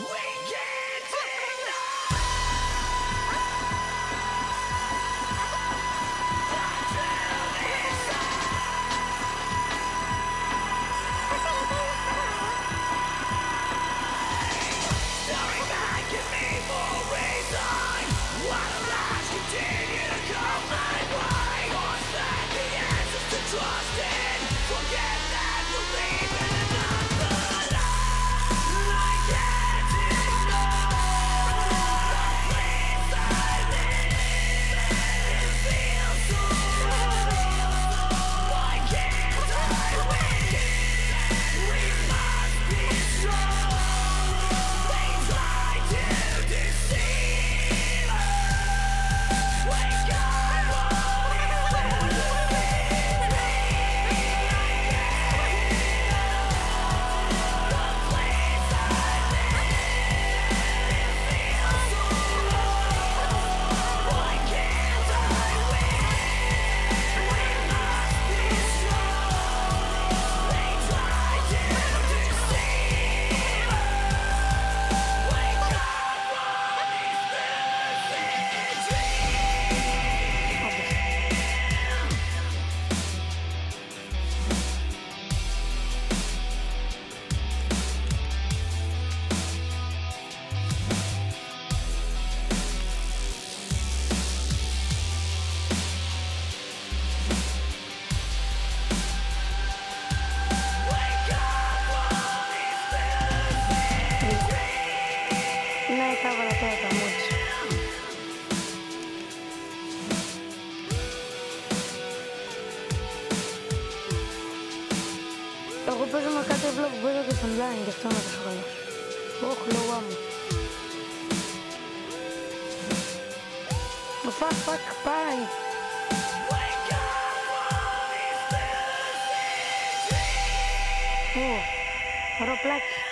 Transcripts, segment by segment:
WE CAN! Αυτό είναι τόσο καλό. Ωχ, λόγω μου. Μου φακ, φακ, πάει. Ω,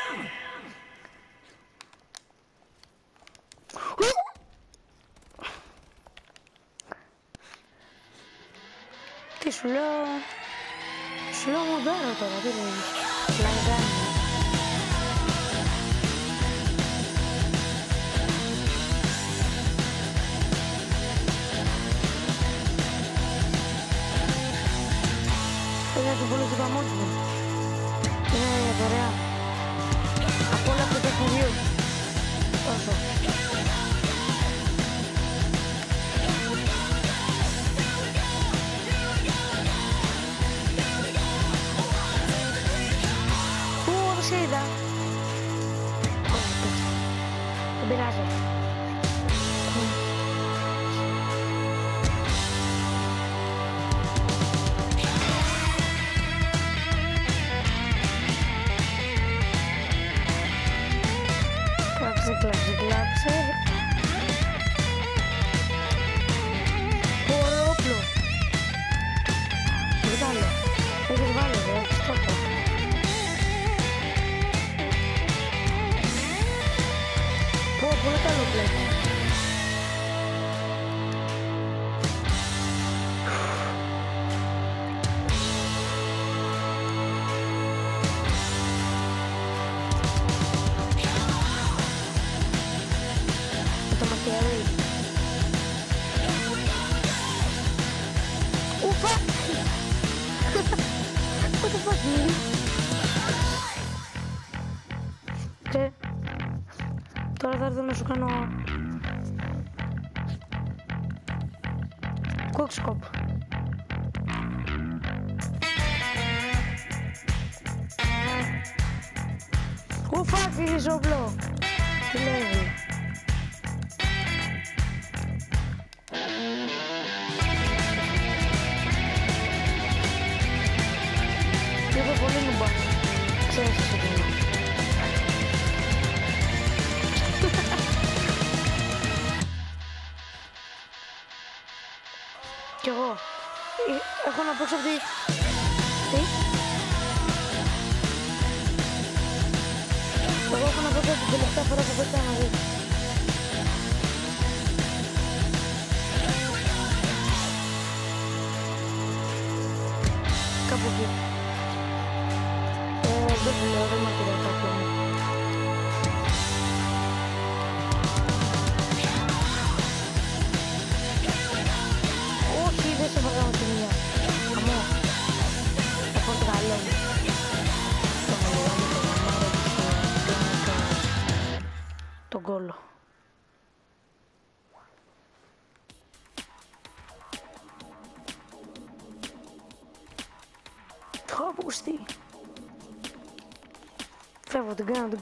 Wyrażę. Τώρα θα έρθω να σου κάνω quickscope. Ου, fuck, είχες όπλο; Τι λέει. Κι εγώ. Ε, Έχω να παίξω αυτή... Τι; Εγώ έχω να παίξω την τελευταία φορά που παίξα μαζί. Κάπου εκεί. Ε, δεν σου λέω, δεν μ' αρκετά κάποιο.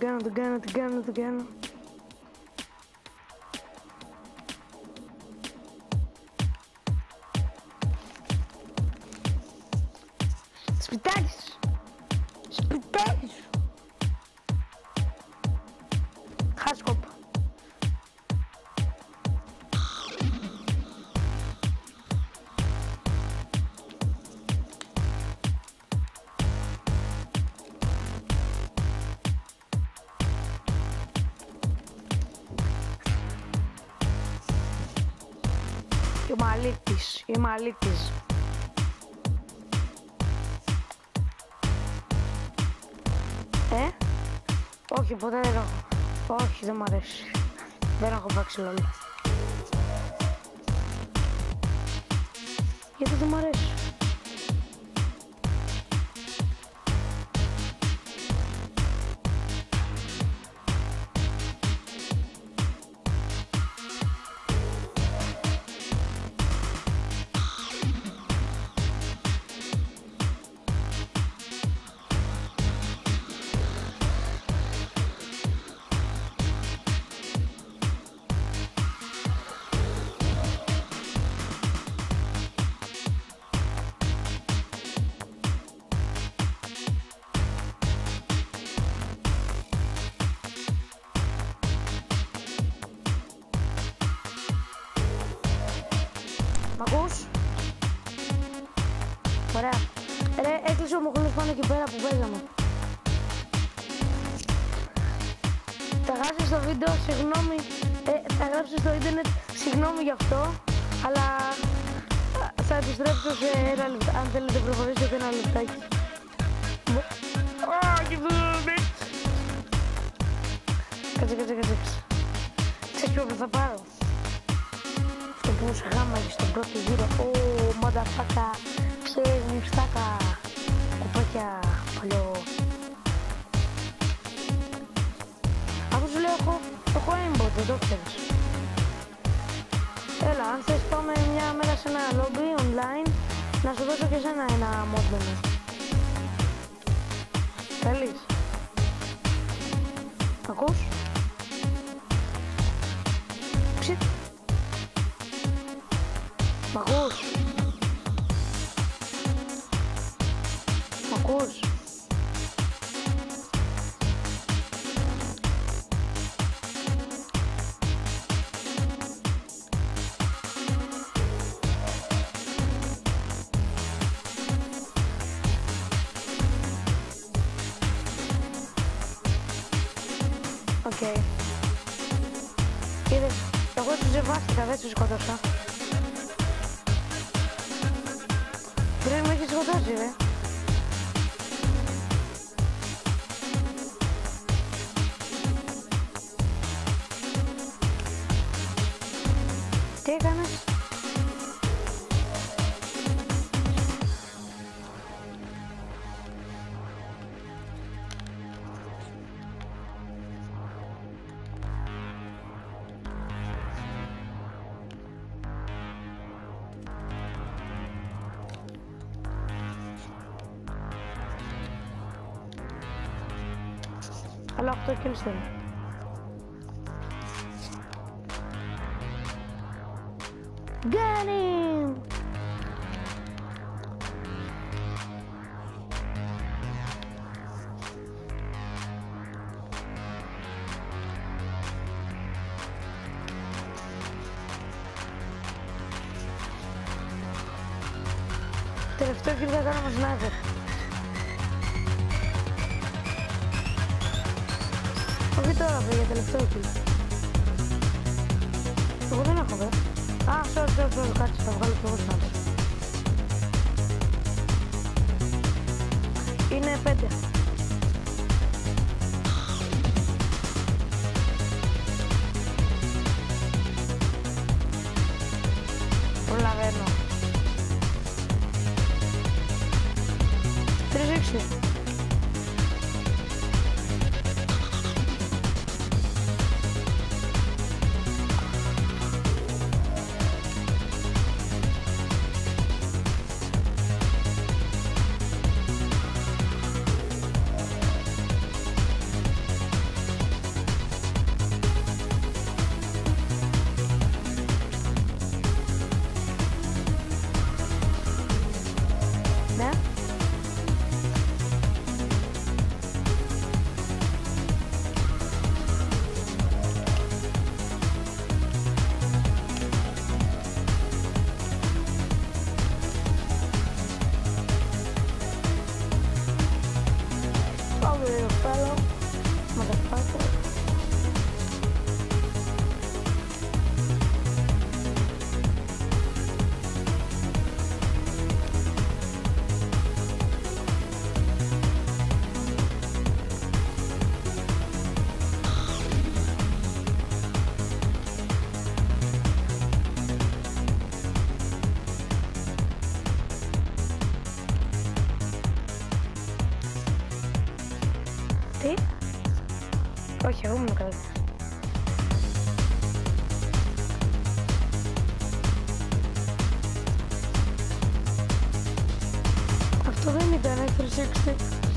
Φεύγω, την κάνω, την κάνω, την κάνω, την Είμαι αλήτης, είμαι αλήτης. Ε, όχι, ποτέ δεν έχω. Όχι, δεν μ' αρέσει. Δεν έχω παίξει LOL. Γιατί δεν μ' αρέσει; Ρε, έκλεισε ο Μοχλός πάνω εκεί πέρα που παίζαμε. Θα γράψεις στο βίντεο, συγγνώμη, ε, θα γράψεις στο ίντερνετ, συγγνώμη γι' αυτό, αλλά α, θα επιστρέψω σε ένα λεπτό, αν θέλετε προχωρήστε ένα λεπτάκι. Μπο- Α, και δούμε. Κάτσε, κάτσε, κάτσε. Ξέρεις ποιο θα πάρω; Αυτό που σε γάμαγες στον πρώτο γύρο. Ω, μονταφάκα, ξέρεις, μυστάκα, κουπάκια, παλιό. Αφού σου λέω, έχω, έχω aimbot, δεν το ξέρεις. Έλα, αν θες πάμε μια μέρα σε ένα lobby online, να σου δώσω και σένα ένα mod menu. Θέλεις; Ακούς; Ψιτ. Μ' ακούς; Ακούς. Οκ. Είδες, εγώ τους σεβάστηκα, δεν τους σκότωσα. Πρέπει με έχεις σκοτώσει, ρε. Τι έκανες; Αλλά 8 kills Got him! Τελευταίο kill θα κάνω με sniper. Όχι τώρα, για τελευταίο kill. Εγώ δεν έχω, δε. Α, sorry, sorry, sorry, κάτσε, θα βγάλω κι εγώ sniper. Είναι πέντε. Προλαβαίνω. 360. Τι; Kafamı mı dönek kırışık